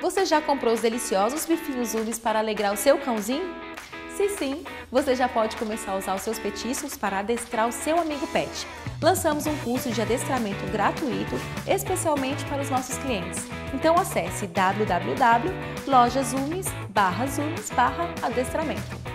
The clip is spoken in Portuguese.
Você já comprou os deliciosos bifinhos Ulis para alegrar o seu cãozinho? Se sim, você já pode começar a usar os seus petiscos para adestrar o seu amigo pet. Lançamos um curso de adestramento gratuito especialmente para os nossos clientes. Então acesse www.lojasumes.adestramento.